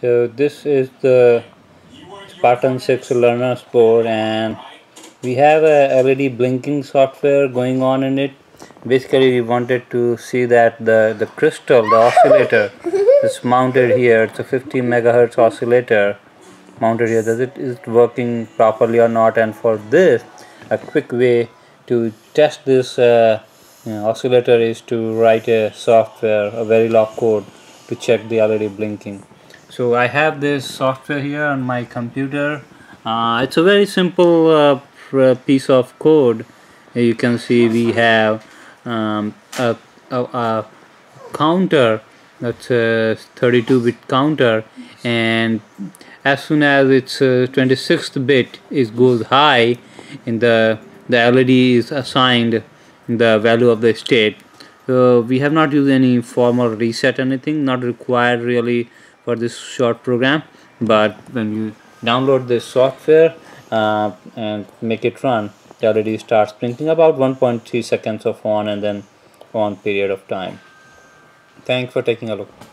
so this is the Spartan 6 learners board and we have a LED blinking software going on in it. Basically we wanted to see that the the crystal the oscillator is mounted here. It's a 50 megahertz oscillator mounted here. Does it is it working properly or not? And for this a quick way to test this uh, you know, oscillator is to write a software a Verilog code to check the LED blinking so I have this software here on my computer. Uh, it's a very simple uh, piece of code. You can see we have um, a, a, a, counter. That's a 32 bit counter. And as soon as its 26th uh, bit is goes high in the the LED is assigned the value of the state. So we have not used any formal reset anything not required really for this short program but when you download this software uh, and make it run it already starts blinking about 1.3 seconds of on and then on period of time. Thanks for taking a look